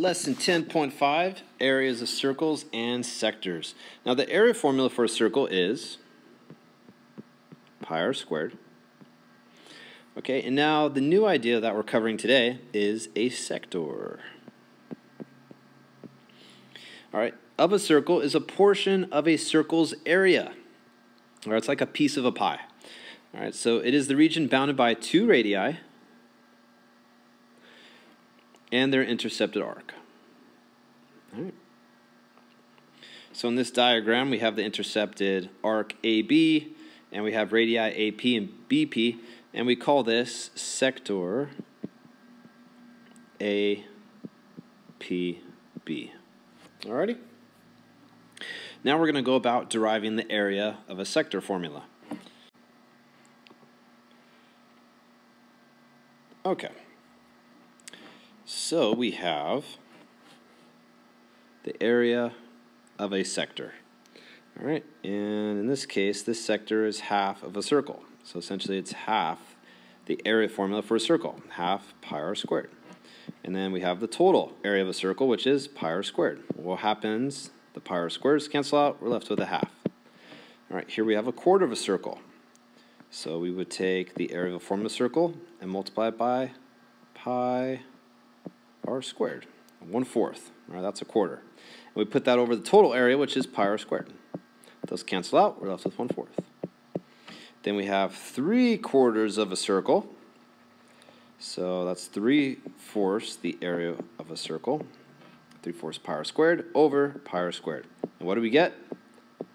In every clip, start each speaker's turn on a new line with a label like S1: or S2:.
S1: Lesson 10.5 Areas of Circles and Sectors. Now, the area formula for a circle is pi r squared. Okay, and now the new idea that we're covering today is a sector. All right, of a circle is a portion of a circle's area. Or it's like a piece of a pie. All right, so it is the region bounded by two radii and their intercepted arc. All right. So in this diagram, we have the intercepted arc AB, and we have radii AP and BP, and we call this sector APB. Alrighty? Now we're going to go about deriving the area of a sector formula. Okay. So we have the area of a sector. All right, and in this case, this sector is half of a circle. So essentially it's half the area formula for a circle, half pi r squared. And then we have the total area of a circle, which is pi r squared. What happens? The pi r squares cancel out, we're left with a half. All right, here we have a quarter of a circle. So we would take the area of a formula circle and multiply it by pi r squared, one fourth. All right, that's a quarter. And we put that over the total area, which is pi r squared. Those cancel out, we're left with one fourth. Then we have three quarters of a circle. So that's three fourths the area of a circle. Three fourths pi r squared over pi r squared. And what do we get?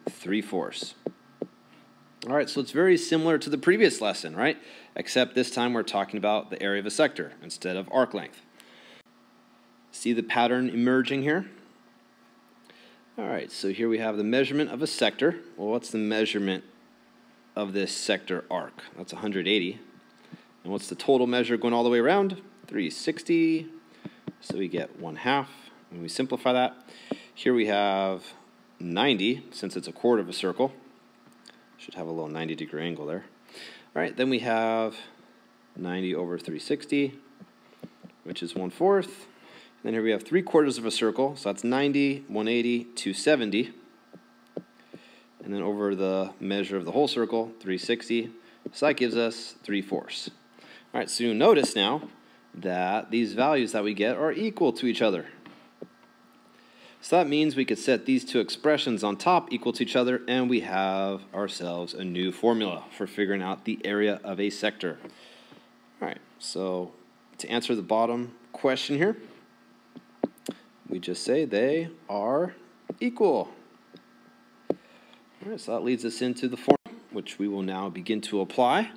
S1: Three fourths. All right, so it's very similar to the previous lesson, right? Except this time we're talking about the area of a sector instead of arc length. See the pattern emerging here? All right, so here we have the measurement of a sector. Well, what's the measurement of this sector arc? That's 180. And what's the total measure going all the way around? 360. So we get 1 half. When we simplify that, here we have 90, since it's a quarter of a circle. Should have a little 90 degree angle there. All right, then we have 90 over 360, which is 1 fourth. Then here we have 3 quarters of a circle, so that's 90, 180, 270. And then over the measure of the whole circle, 360. So that gives us 3 fourths. All right, so you notice now that these values that we get are equal to each other. So that means we could set these two expressions on top equal to each other, and we have ourselves a new formula for figuring out the area of a sector. All right, so to answer the bottom question here, we just say they are equal. All right, so that leads us into the form, which we will now begin to apply.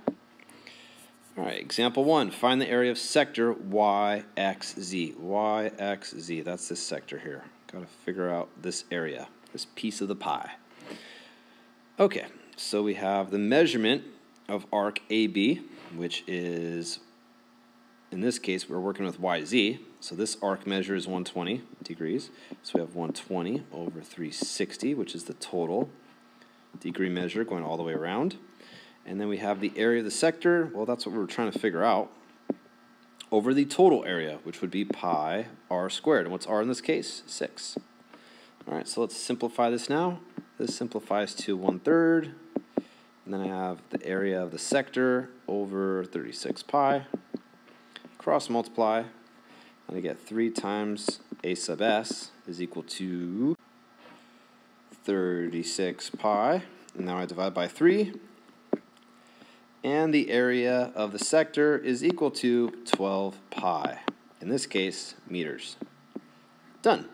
S1: All right, example one, find the area of sector YXZ. YXZ, that's this sector here. Got to figure out this area, this piece of the pie. Okay, so we have the measurement of arc AB, which is in this case, we're working with YZ. So this arc measure is 120 degrees. So we have 120 over 360, which is the total degree measure going all the way around. And then we have the area of the sector. Well, that's what we are trying to figure out. Over the total area, which would be pi r squared. And what's r in this case? 6. All right, so let's simplify this now. This simplifies to 1 third. And then I have the area of the sector over 36 pi cross multiply, and I get 3 times a sub s is equal to 36 pi. And now I divide by 3. And the area of the sector is equal to 12 pi. In this case, meters. Done.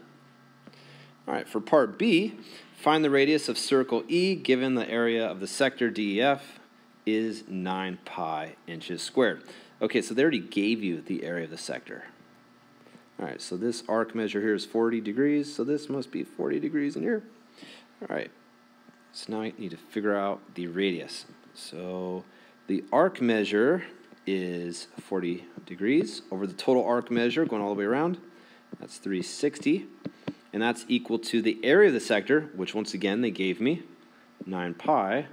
S1: All right, for part B, find the radius of circle E given the area of the sector DEF is 9 pi inches squared. Okay, so they already gave you the area of the sector. All right, so this arc measure here is 40 degrees, so this must be 40 degrees in here. All right, so now I need to figure out the radius. So the arc measure is 40 degrees over the total arc measure going all the way around. That's 360. And that's equal to the area of the sector, which once again they gave me, 9 pi,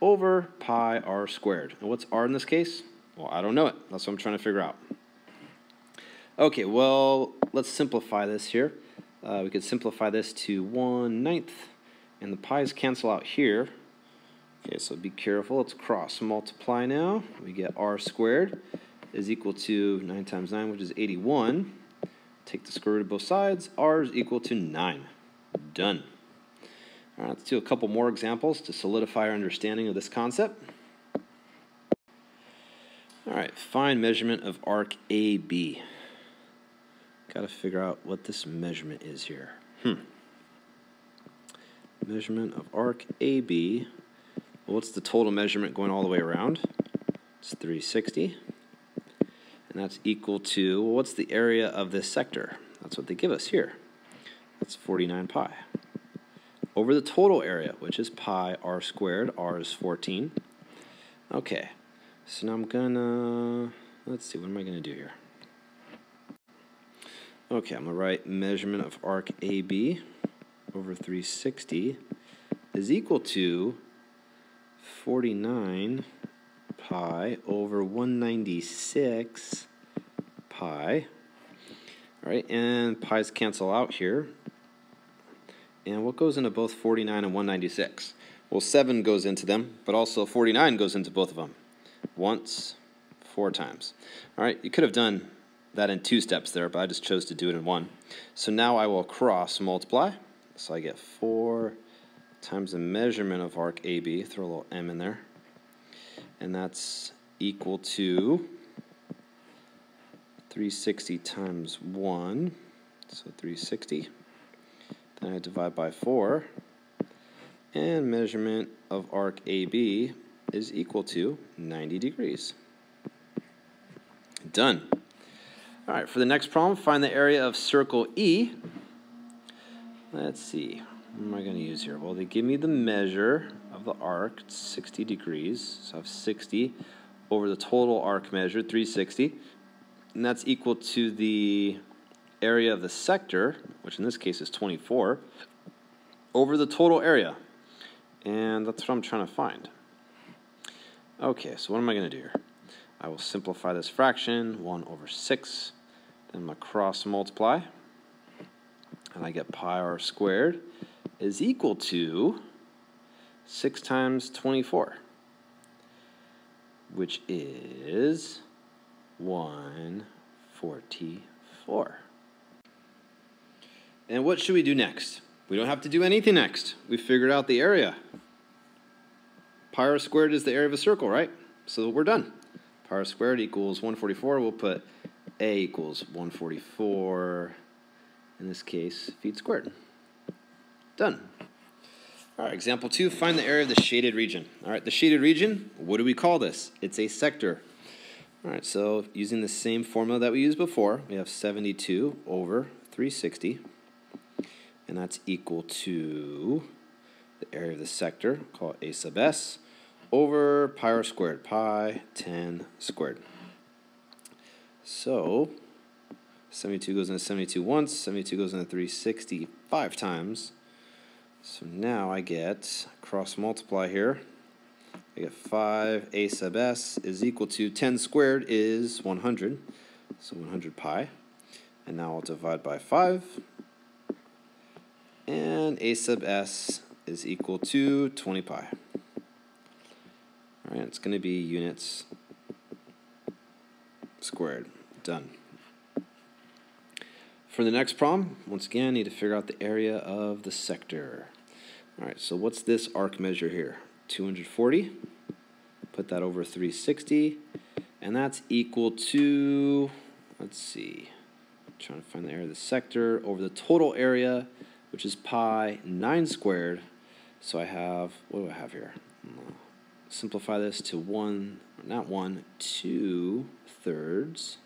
S1: over pi r squared. And what's r in this case? Well, I don't know it. That's what I'm trying to figure out. Okay, well, let's simplify this here. Uh, we could simplify this to 1 ninth, and the pi's cancel out here. Okay, so be careful. Let's cross multiply now. We get r squared is equal to 9 times 9, which is 81. Take the square root of both sides. r is equal to 9. Done. All right, let's do a couple more examples to solidify our understanding of this concept. All right, find measurement of arc AB. Got to figure out what this measurement is here. Hmm. Measurement of arc AB. Well, what's the total measurement going all the way around? It's 360. And that's equal to, well, what's the area of this sector? That's what they give us here. That's 49 pi. Over the total area, which is pi r squared, r is 14. Okay, so now I'm gonna, let's see, what am I gonna do here? Okay, I'm going to write measurement of arc AB over 360 is equal to 49 pi over 196 pi. All right, and pi's cancel out here. And what goes into both 49 and 196? Well, 7 goes into them, but also 49 goes into both of them. Once, four times. All right, you could have done that in two steps there, but I just chose to do it in one. So now I will cross multiply. So I get 4 times the measurement of arc AB, throw a little m in there, and that's equal to 360 times 1, so 360. Then I divide by 4, and measurement of arc AB is equal to 90 degrees. Done. All right, for the next problem, find the area of circle E. Let's see, what am I going to use here? Well, they give me the measure of the arc, it's 60 degrees. So I have 60 over the total arc measure, 360. And that's equal to the area of the sector, which in this case is 24, over the total area. And that's what I'm trying to find. Okay, so what am I going to do here? I will simplify this fraction, 1 over 6. Going to cross multiply. And I get pi r squared is equal to 6 times 24, which is 144. And what should we do next? We don't have to do anything next. We figured out the area. Pi r squared is the area of a circle, right? So we're done pi r squared equals 144. We'll put a equals 144, in this case, feet squared. Done. All right, example two, find the area of the shaded region. All right, the shaded region, what do we call this? It's a sector. All right, so using the same formula that we used before, we have 72 over 360, and that's equal to the area of the sector, call it A sub S, over pi r squared, pi 10 squared. So 72 goes into 72 once, 72 goes into 360 five times. So now I get, cross multiply here, I get 5 a sub s is equal to 10 squared is 100, so 100 pi. And now I'll divide by 5, and a sub s is equal to 20 pi. All right, it's going to be units squared. Done. For the next problem, once again, I need to figure out the area of the sector. All right, so what's this arc measure here? 240. Put that over 360, and that's equal to, let's see, I'm trying to find the area of the sector over the total area, which is pi 9 squared. So I have, what do I have here? simplify this to one, not one, two thirds.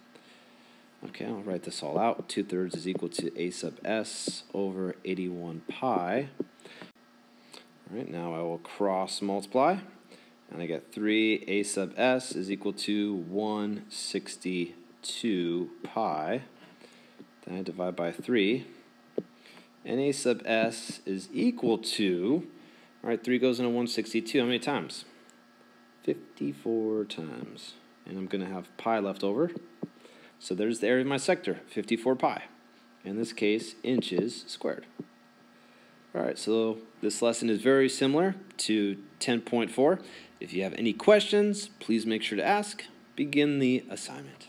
S1: Okay, I'll write this all out. Two thirds is equal to a sub s over 81 pi. All right, now I will cross multiply, and I get 3 a sub s is equal to 162 pi. Then I divide by 3, and a sub s is equal to, all right, 3 goes into 162. How many times? 54 times. And I'm going to have pi left over. So there's the area of my sector, 54 pi. In this case, inches squared. All right, so this lesson is very similar to 10.4. If you have any questions, please make sure to ask. Begin the assignment.